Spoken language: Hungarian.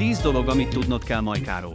10 dolog, amit tudnod kell Majkáról.